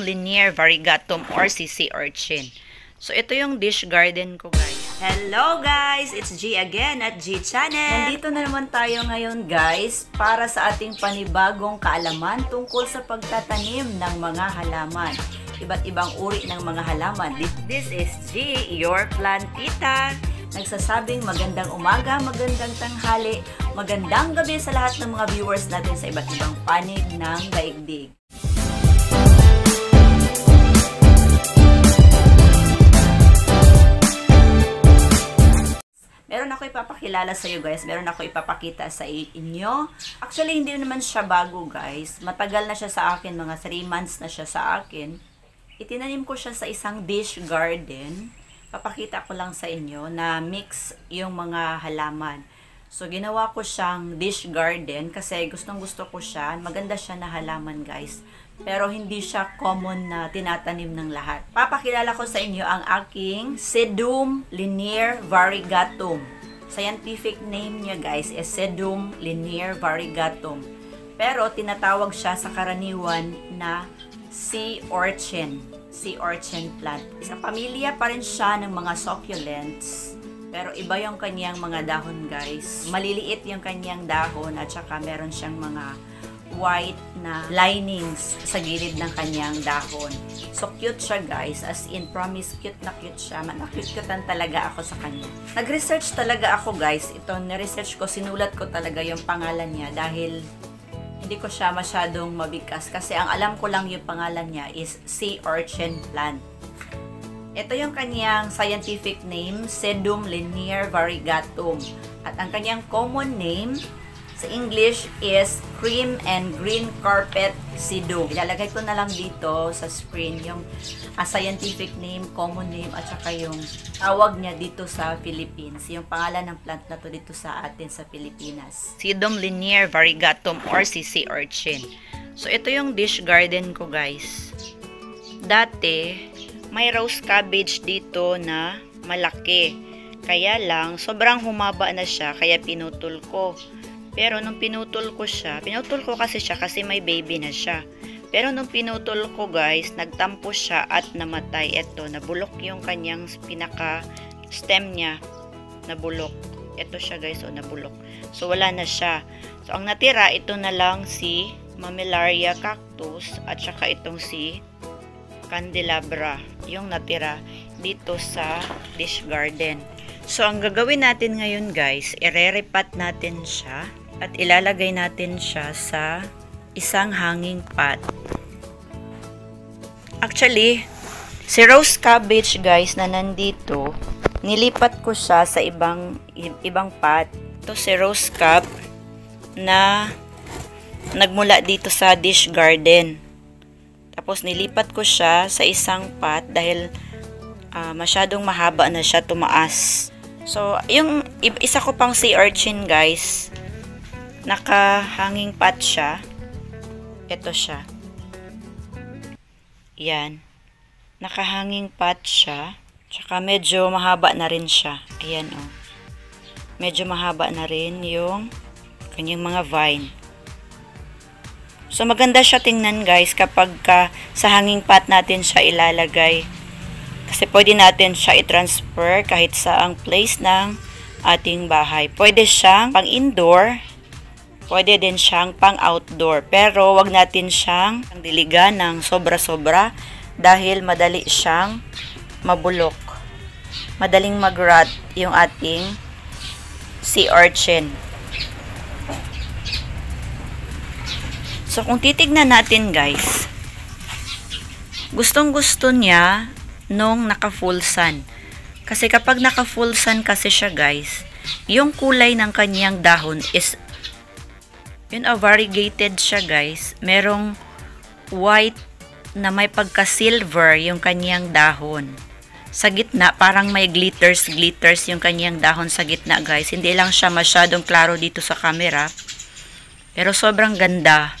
linear variegatum or CC urchin. So, ito yung dish garden ko, guys. Hello guys! It's G again at G Channel. Nandito na naman tayo ngayon guys para sa ating panibagong kaalaman tungkol sa pagtatanim ng mga halaman. Iba't ibang uri ng mga halaman. This is G, your plantita. Nagsasabing magandang umaga, magandang tanghali, magandang gabi sa lahat ng mga viewers natin sa iba't ibang panig ng daigdig. Meron ako ipapakilala sa iyo guys. Meron ako ipapakita sa inyo. Actually, hindi naman siya bago guys. Matagal na siya sa akin. Mga 3 months na siya sa akin. Itinanim ko siya sa isang dish garden. Papakita ko lang sa inyo na mix yung mga halaman. So, ginawa ko siyang dish garden kasi gustong gusto ko siya. Maganda siya na halaman guys. Pero hindi siya common na tinatanim ng lahat. Papakilala ko sa inyo ang aking Sedum linear variegatum. Scientific name niya guys is Sedum linear variegatum. Pero tinatawag siya sa karaniwan na sea urchin. Sea urchin plant. Isang pamilya pa rin siya ng mga succulents. Pero iba yung kanyang mga dahon guys. Maliliit yung kanyang dahon at saka meron siyang mga white na linings sa gilid ng kanyang dahon. So, cute siya guys. As in, promise, cute na cute siya. Nakit-cutean talaga ako sa kanya. Nag-research talaga ako guys. Ito, na-research ko, sinulat ko talaga yung pangalan niya dahil hindi ko siya masyadong mabigkas. Kasi ang alam ko lang yung pangalan niya is sea urchin plant. Ito yung kanyang scientific name, Sedum linear variegatum. At ang kanyang common name sa English is cream and green carpet sidum. Ilalagay ko na lang dito sa screen yung uh, scientific name, common name, at saka yung tawag niya dito sa Philippines. Yung pangalan ng plant na to dito sa atin sa Pilipinas. Sidum linear variegatum or CC urchin. So, ito yung dish garden ko, guys. Dati, may rose cabbage dito na malaki. Kaya lang, sobrang humaba na siya, kaya pinutol ko. Pero nung pinutol ko siya, pinutol ko kasi siya kasi may baby na siya. Pero nung pinutol ko guys, nagtampo siya at namatay. Ito, nabulok yung kanyang pinaka stem niya. Nabulok. Ito siya guys, o nabulok. So wala na siya. So ang natira, ito na lang si Mammillaria cactus at saka itong si candelabra. Yung natira dito sa dish garden. So ang gagawin natin ngayon guys, ire-repat natin siya at ilalagay natin siya sa isang hanging pot. Actually, si rose cabbage guys na nandito, nilipat ko siya sa ibang ibang pot. Ito si rose cap na nagmula dito sa dish garden. Tapos nilipat ko siya sa isang pot dahil uh, masyadong mahaba na siya tumaas. So, yung isa ko pang sea urchin guys, Nakahanging pot siya. Ito siya. Yan. Nakahanging pot siya. Tsaka medyo mahaba na rin siya. Ayan o. Oh. Medyo mahaba na rin yung kanyang mga vine. So maganda siya tingnan guys kapag ka sa hanging pot natin siya ilalagay. Kasi pwede natin siya i-transfer kahit sa ang place ng ating bahay. Pwede siyang pang indoor Pwede din siyang pang outdoor. Pero wag natin siyang diligan ng sobra-sobra dahil madali siyang mabulok. Madaling mag-rot yung ating sea urchin. So kung titignan natin guys, gustong gusto niya nung naka full sun. Kasi kapag naka full sun kasi siya guys, yung kulay ng kanyang dahon is yun, oh, variegated siya, guys. Merong white na may pagka-silver yung kanyang dahon. Sa gitna, parang may glitters-glitters yung kanyang dahon sa gitna, guys. Hindi lang siya masyadong klaro dito sa camera. Pero sobrang ganda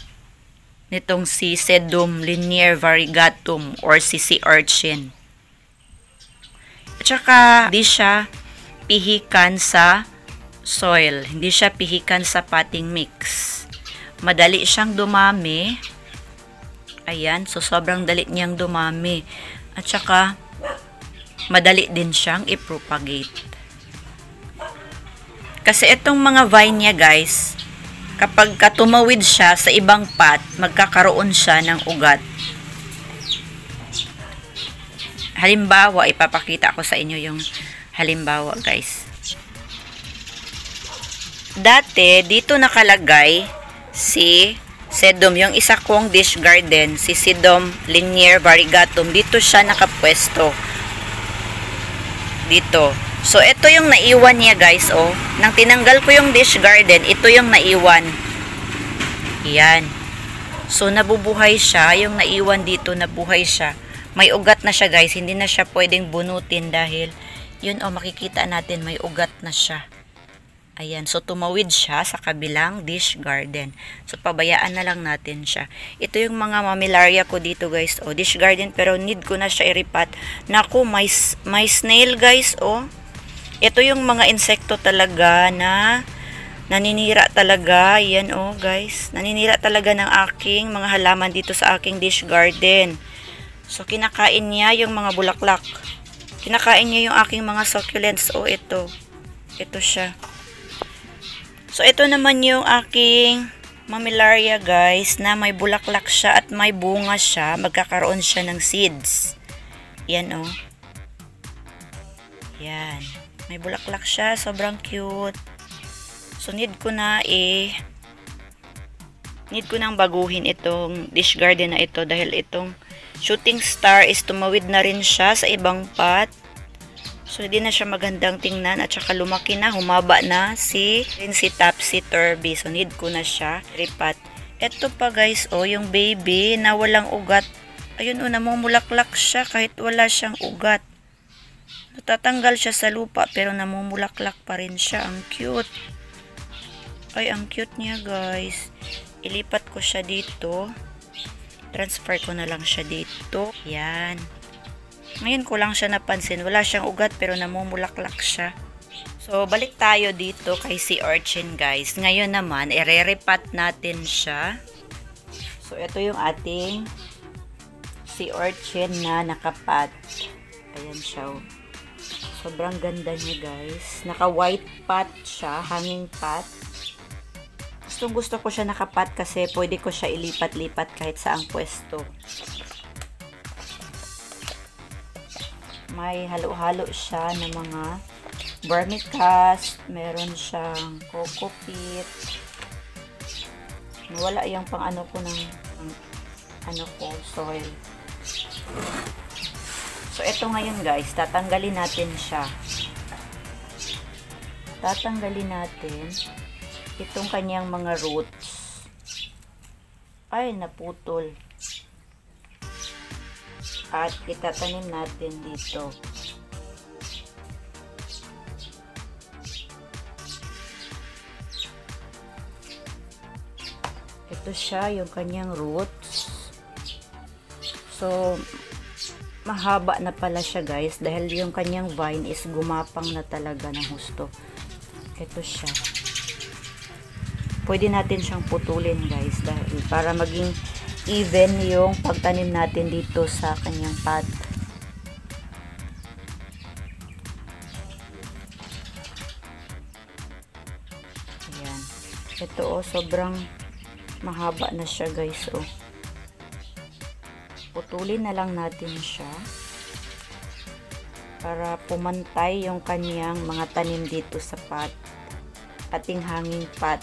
nitong si Sedum linear variegatum or si sea urchin. At saka, di siya pihikan sa soil. Hindi siya pihikan sa potting mix. Madali siyang dumami. Ayan, so sobrang dali niyang dumami. At saka, madali din siyang i-propagate. Kasi itong mga vine niya guys, kapag katumawid siya sa ibang pot, magkakaroon siya ng ugat. Halimbawa, ipapakita ko sa inyo yung halimbawa guys. Dati, dito nakalagay si Sedum, yung isa kong dish garden, si Sedum Linier Variegatum. Dito siya nakapwesto. Dito. So, ito yung naiwan niya, guys, oh. Nang tinanggal ko yung dish garden, ito yung naiwan. Yan. So, nabubuhay siya. Yung naiwan dito, nabuhay siya. May ugat na siya, guys. Hindi na siya pwedeng bunutin dahil, yun, oh, makikita natin, may ugat na siya. Ayan, so tumawid siya sa kabilang dish garden. So pabayaan na lang natin siya. Ito yung mga mamilaria ko dito guys. Oh, dish garden pero need ko na siya iripat. Naku, may, may snail guys. Oh. Ito yung mga insekto talaga na naninira talaga. Yan oh guys. Naninira talaga ng aking mga halaman dito sa aking dish garden. So kinakain niya yung mga bulaklak. Kinakain niya yung aking mga succulents. Oh, ito. Ito siya. So, ito naman yung aking mamilaria guys na may bulaklak siya at may bunga siya. Magkakaroon siya ng seeds. Yan oh. Yan. May bulaklak siya. Sobrang cute. So, need ko na eh need ko nang baguhin itong dish garden na ito dahil itong shooting star is tumawid na rin siya sa ibang pot. So, hindi na siya magandang tingnan at saka lumaki na, humaba na si, si Topsy Turvy. So, need ko na siya ripat. Ito pa guys, oh, yung baby na walang ugat. Ayun, oh, namumulaklak siya kahit wala siyang ugat. Natatanggal siya sa lupa pero namumulaklak pa rin siya. Ang cute. Ay, ang cute niya guys. Ilipat ko siya dito. Transfer ko na lang siya dito. Yan. Ngayon ko lang siya napansin. Wala siyang ugat pero namumulaklak siya. So, balik tayo dito kay si Urchin guys. Ngayon naman, ire-repat natin siya. So, ito yung ating si Urchin na nakapat. Ayan siya. oh. Sobrang ganda niya guys. Naka-white pot siya. Hanging pot. Gustong gusto ko siya nakapat kasi pwede ko siya ilipat-lipat kahit saang pwesto. May halo-halo siya ng mga vermicast, meron siyang coco peat. Wala yung pang ano ko ng ano ko, soil. So, ito ngayon guys, tatanggalin natin siya. Tatanggalin natin itong kanyang mga roots. Ay, naputol at itatanim natin dito. Ito siya, yung kanyang roots. So, mahaba na pala siya guys dahil yung kanyang vine is gumapang na talaga ng husto. Ito siya. Pwede natin siyang putulin guys dahil para maging even yung pagtanim natin dito sa kanyang pot. Ayan. Ito oh, sobrang mahaba na siya guys oh. Putulin na lang natin siya para pumantay yung kanyang mga tanim dito sa pot. Ating hanging pot.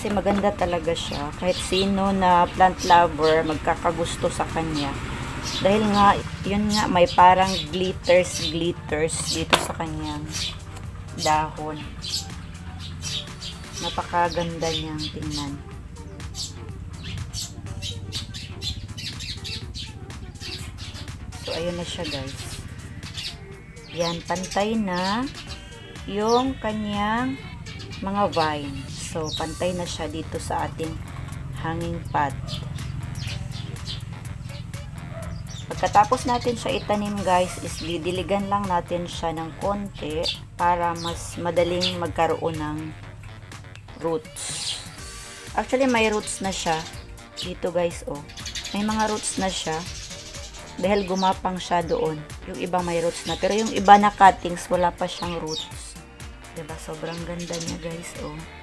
Kasi maganda talaga siya. Kahit sino na plant lover, magkakagusto sa kanya. Dahil nga, yun nga, may parang glitters, glitters dito sa kanyang dahon. Napakaganda niyang tingnan. So, ayun na siya guys. Yan, pantay na yung kanyang mga vine. So, pantay na siya dito sa ating hanging pot. Pagkatapos natin siya itanim guys, is didiligan lang natin siya ng konti para mas madaling magkaroon ng roots. Actually, may roots na siya. Dito guys, oh. May mga roots na siya. Dahil gumapang siya doon. Yung iba may roots na. Pero yung iba na cuttings, wala pa siyang roots. Diba? Sobrang ganda niya guys, oh.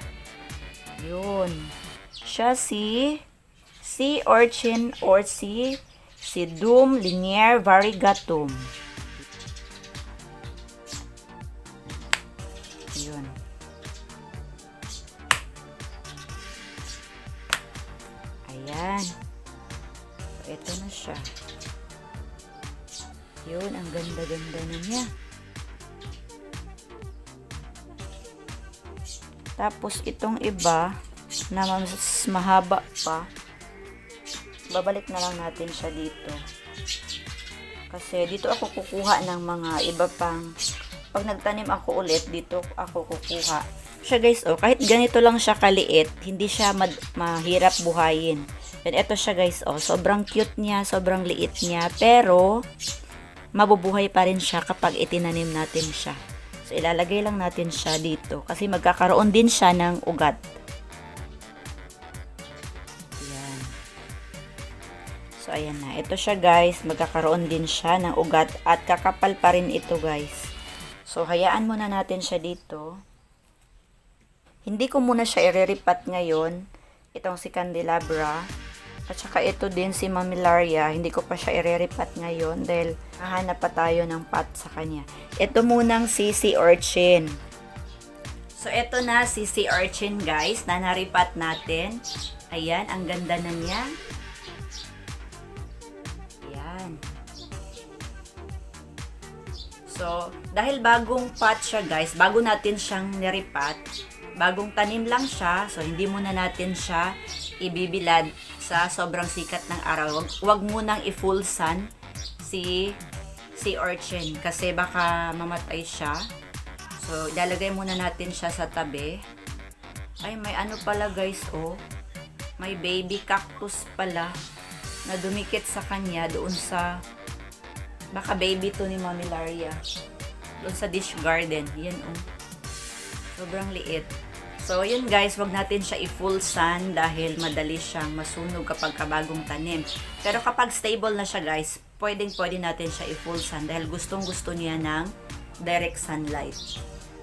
Yun. Siya si sea urchin or si Doom Linier variegatum. Yun. Ayan. So, ito na siya. Yun, ang ganda-ganda na niya. Tapos, itong iba, na mas mahaba pa, babalik na lang natin siya dito. Kasi dito ako kukuha ng mga iba pang, pag nagtanim ako ulit, dito ako kukuha. Siya guys, oh, kahit ganito lang siya kaliit, hindi siya mahirap buhayin. And ito siya guys, oh, sobrang cute niya, sobrang liit niya, pero mabubuhay pa rin siya kapag itinanim natin siya. So, ilalagay lang natin siya dito kasi magkakaroon din siya ng ugat. Yan. So, ayan na. Ito siya guys. Magkakaroon din siya ng ugat at kakapal pa rin ito guys. So, hayaan muna natin siya dito. Hindi ko muna siya ireripat ngayon. Itong si Candelabra. At saka ito din si Mamilaria. Hindi ko pa siya ireripat ngayon dahil hahanap pa tayo ng pot sa kanya. Ito munang si Sea Urchin. So, ito na si Sea Urchin guys na naripat natin. Ayan, ang ganda na niya. Ayan. So, dahil bagong pot siya guys, bago natin siyang niripat, bagong tanim lang siya, so hindi muna natin siya ibibilad sa sobrang sikat ng araw. Wag, wag munang i-full sun si si urchin kasi baka mamatay siya. So, ilalagay muna natin siya sa tabi. Ay, may ano pala guys, oh. May baby cactus pala na dumikit sa kanya doon sa baka baby to ni Mami Laria. Doon sa dish garden. Yan, oh. Sobrang liit. So, yun guys, wag natin siya i-full sun dahil madali siyang masunog kapag kabagong tanim. Pero kapag stable na siya guys, pwedeng pwede natin siya i-full sun dahil gustong gusto niya ng direct sunlight.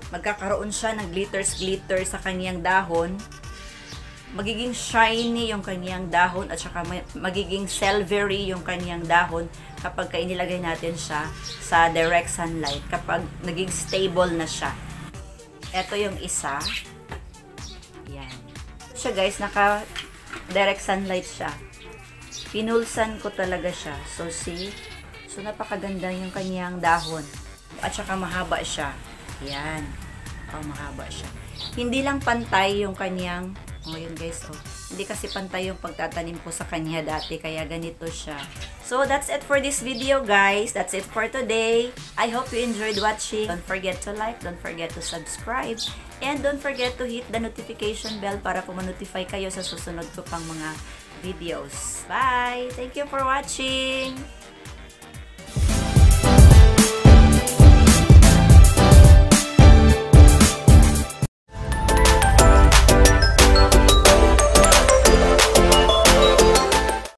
Magkakaroon siya ng glitters-glitter sa kanyang dahon. Magiging shiny yung kanyang dahon at saka magiging silvery yung kanyang dahon kapag inilagay natin siya sa direct sunlight. Kapag naging stable na siya. Ito yung isa yan. Siya guys, naka direct sunlight siya. Pinulsan ko talaga siya. So see, so napakaganda yung kanyang dahon. At saka mahaba siya. Yan. Oh, mahaba siya. Hindi lang pantay yung kanyang, oh yun guys, oh. Hindi kasi pantay yung pagtatanim ko sa kanya dati, kaya ganito siya. So, that's it for this video, guys. That's it for today. I hope you enjoyed watching. Don't forget to like, don't forget to subscribe, and don't forget to hit the notification bell para po ma-notify kayo sa susunod ko pang mga videos. Bye! Thank you for watching!